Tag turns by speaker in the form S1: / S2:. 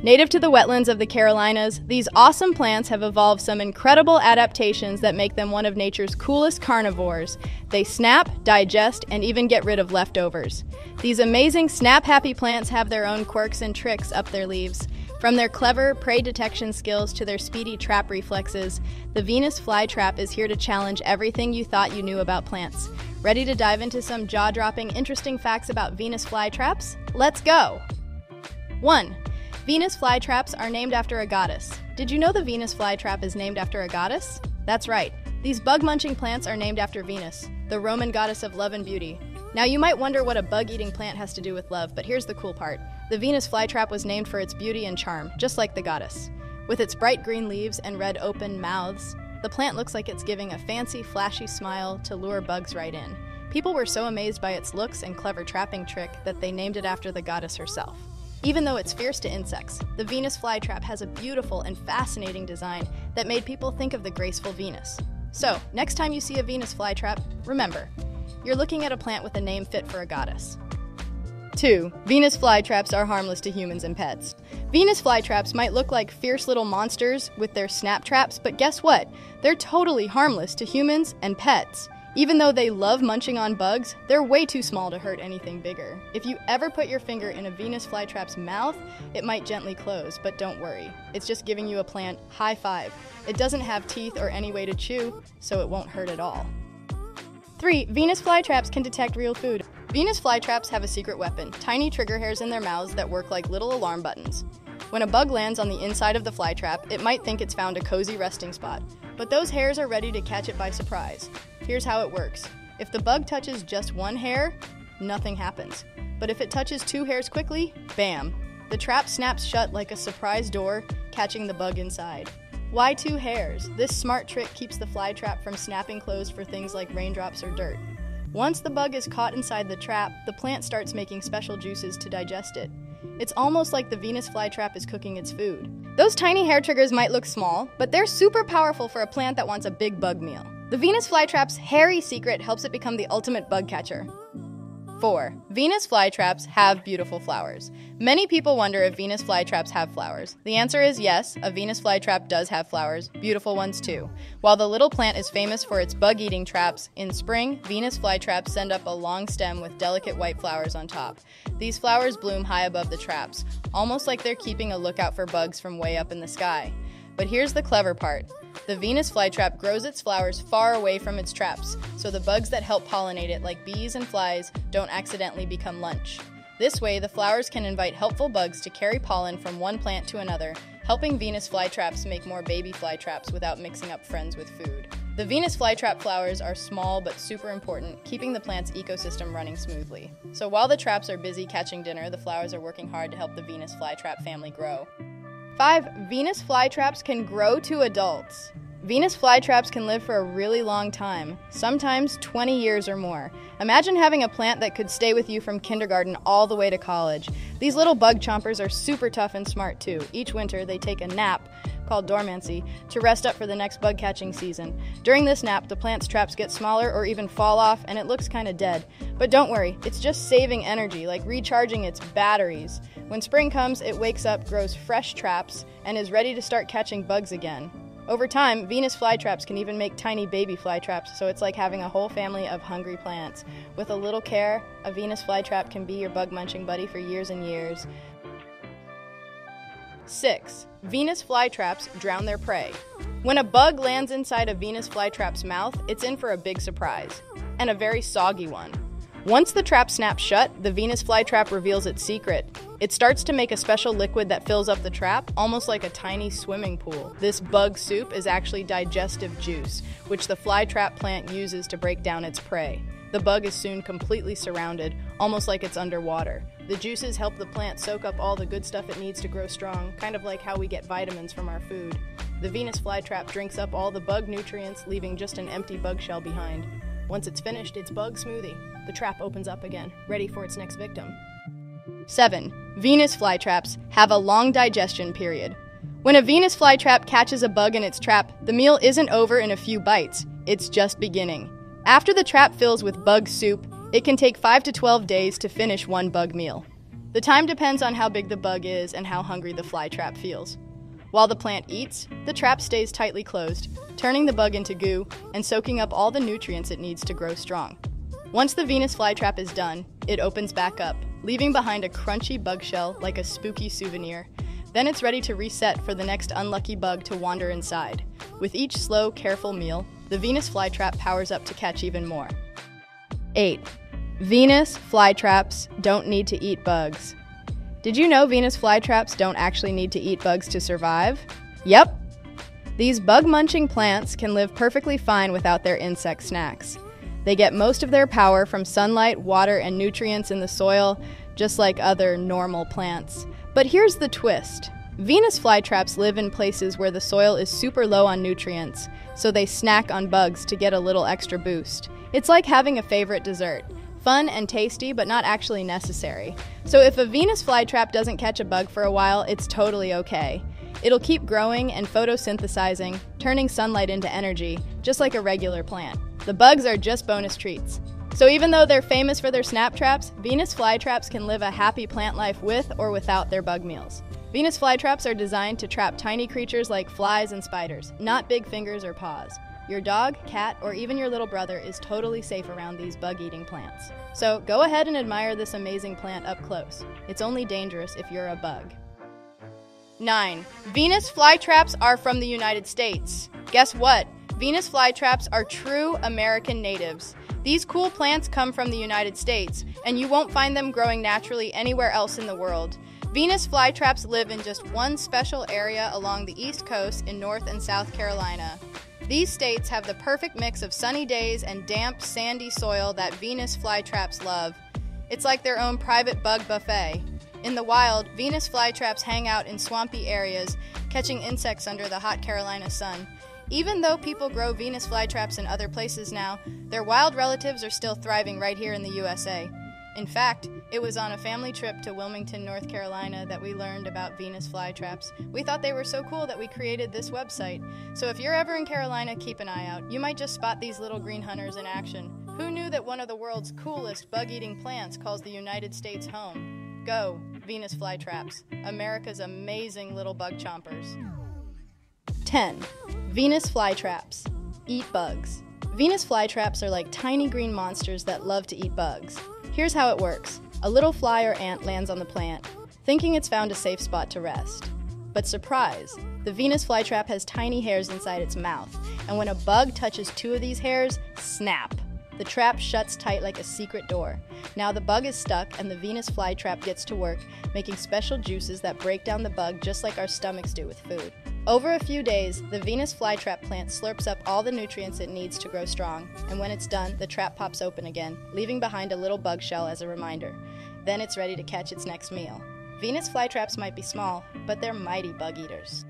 S1: Native to the wetlands of the Carolinas, these awesome plants have evolved some incredible adaptations that make them one of nature's coolest carnivores. They snap, digest, and even get rid of leftovers. These amazing snap happy plants have their own quirks and tricks up their leaves. From their clever prey detection skills to their speedy trap reflexes, the Venus flytrap is here to challenge everything you thought you knew about plants. Ready to dive into some jaw dropping, interesting facts about Venus flytraps? Let's go! 1. Venus flytraps are named after a goddess. Did you know the Venus flytrap is named after a goddess? That's right. These bug munching plants are named after Venus, the Roman goddess of love and beauty. Now, you might wonder what a bug eating plant has to do with love, but here's the cool part. The Venus flytrap was named for its beauty and charm, just like the goddess. With its bright green leaves and red open mouths, the plant looks like it's giving a fancy, flashy smile to lure bugs right in. People were so amazed by its looks and clever trapping trick that they named it after the goddess herself. Even though it's fierce to insects, the Venus flytrap has a beautiful and fascinating design that made people think of the graceful Venus. So, next time you see a Venus flytrap, remember, you're looking at a plant with a name fit for a goddess. 2. Venus flytraps are harmless to humans and pets. Venus flytraps might look like fierce little monsters with their snap traps, but guess what? They're totally harmless to humans and pets. Even though they love munching on bugs, they're way too small to hurt anything bigger. If you ever put your finger in a Venus flytrap's mouth, it might gently close, but don't worry. It's just giving you a plant high five. It doesn't have teeth or any way to chew, so it won't hurt at all. 3. Venus flytraps can detect real food. Venus flytraps have a secret weapon tiny trigger hairs in their mouths that work like little alarm buttons. When a bug lands on the inside of the flytrap, it might think it's found a cozy resting spot, but those hairs are ready to catch it by surprise. Here's how it works if the bug touches just one hair, nothing happens. But if it touches two hairs quickly, bam! The trap snaps shut like a surprise door, catching the bug inside. Why two hairs? This smart trick keeps the fly trap from snapping closed for things like raindrops or dirt. Once the bug is caught inside the trap, the plant starts making special juices to digest it. It's almost like the Venus flytrap is cooking its food. Those tiny hair triggers might look small, but they're super powerful for a plant that wants a big bug meal. The Venus flytrap's hairy secret helps it become the ultimate bug catcher. 4. Venus flytraps have beautiful flowers. Many people wonder if Venus flytraps have flowers. The answer is yes, a Venus flytrap does have flowers, beautiful ones too. While the little plant is famous for its bug eating traps, in spring, Venus flytraps send up a long stem with delicate white flowers on top. These flowers bloom high above the traps, almost like they're keeping a lookout for bugs from way up in the sky. But here's the clever part the Venus flytrap grows its flowers far away from its traps, so the bugs that help pollinate it, like bees and flies, don't accidentally become lunch. This way, the flowers can invite helpful bugs to carry pollen from one plant to another, helping Venus flytraps make more baby flytraps without mixing up friends with food. The Venus flytrap flowers are small but super important, keeping the plant's ecosystem running smoothly. So while the traps are busy catching dinner, the flowers are working hard to help the Venus flytrap family grow. 5. Venus flytraps can grow to adults. Venus flytraps can live for a really long time, sometimes 20 years or more. Imagine having a plant that could stay with you from kindergarten all the way to college. These little bug chompers are super tough and smart too. Each winter, they take a nap, called dormancy, to rest up for the next bug catching season. During this nap, the plant's traps get smaller or even fall off, and it looks kind of dead. But don't worry, it's just saving energy, like recharging its batteries. When spring comes, it wakes up, grows fresh traps, and is ready to start catching bugs again. Over time, Venus flytraps can even make tiny baby flytraps, so it's like having a whole family of hungry plants. With a little care, a Venus flytrap can be your bug munching buddy for years and years. 6. Venus flytraps drown their prey. When a bug lands inside a Venus flytrap's mouth, it's in for a big surprise, and a very soggy one. Once the trap snaps shut, the Venus flytrap reveals its secret. It starts to make a special liquid that fills up the trap, almost like a tiny swimming pool. This bug soup is actually digestive juice, which the flytrap plant uses to break down its prey. The bug is soon completely surrounded, almost like it's underwater. The juices help the plant soak up all the good stuff it needs to grow strong, kind of like how we get vitamins from our food. The Venus flytrap drinks up all the bug nutrients, leaving just an empty bug shell behind. Once it's finished, it's bug smoothie. The trap opens up again, ready for its next victim. 7. Venus flytraps have a long digestion period. When a Venus flytrap catches a bug in its trap, the meal isn't over in a few bites, it's just beginning. After the trap fills with bug soup, it can take 5 to 12 days to finish one bug meal. The time depends on how big the bug is and how hungry the flytrap feels. While the plant eats, the trap stays tightly closed, turning the bug into goo and soaking up all the nutrients it needs to grow strong. Once the Venus flytrap is done, it opens back up, leaving behind a crunchy bug shell like a spooky souvenir. Then it's ready to reset for the next unlucky bug to wander inside. With each slow, careful meal, the Venus flytrap powers up to catch even more. 8. Venus flytraps don't need to eat bugs. Did you know Venus flytraps don't actually need to eat bugs to survive? Yep. These bug munching plants can live perfectly fine without their insect snacks. They get most of their power from sunlight, water, and nutrients in the soil, just like other normal plants. But here's the twist Venus flytraps live in places where the soil is super low on nutrients, so they snack on bugs to get a little extra boost. It's like having a favorite dessert. Fun and tasty, but not actually necessary. So if a Venus flytrap doesn't catch a bug for a while, it's totally okay. It'll keep growing and photosynthesizing, turning sunlight into energy, just like a regular plant. The bugs are just bonus treats. So even though they're famous for their snap traps, Venus flytraps can live a happy plant life with or without their bug meals. Venus flytraps are designed to trap tiny creatures like flies and spiders, not big fingers or paws. Your dog, cat, or even your little brother is totally safe around these bug eating plants. So go ahead and admire this amazing plant up close. It's only dangerous if you're a bug. 9. Venus flytraps are from the United States. Guess what? Venus flytraps are true American natives. These cool plants come from the United States, and you won't find them growing naturally anywhere else in the world. Venus flytraps live in just one special area along the East Coast in North and South Carolina. These states have the perfect mix of sunny days and damp, sandy soil that Venus flytraps love. It's like their own private bug buffet. In the wild, Venus flytraps hang out in swampy areas, catching insects under the hot Carolina sun. Even though people grow Venus flytraps in other places now, their wild relatives are still thriving right here in the USA. In fact, it was on a family trip to Wilmington, North Carolina that we learned about Venus flytraps. We thought they were so cool that we created this website. So if you're ever in Carolina, keep an eye out. You might just spot these little green hunters in action. Who knew that one of the world's coolest bug eating plants calls the United States home? Go, Venus flytraps, America's amazing little bug chompers. 10. Venus flytraps. Eat bugs. Venus flytraps are like tiny green monsters that love to eat bugs. Here's how it works a little fly or ant lands on the plant, thinking it's found a safe spot to rest. But surprise, the Venus flytrap has tiny hairs inside its mouth, and when a bug touches two of these hairs, snap! The trap shuts tight like a secret door. Now the bug is stuck, and the Venus flytrap gets to work making special juices that break down the bug just like our stomachs do with food. Over a few days, the Venus flytrap plant slurps up all the nutrients it needs to grow strong, and when it's done, the trap pops open again, leaving behind a little bug shell as a reminder. Then it's ready to catch its next meal. Venus flytraps might be small, but they're mighty bug eaters.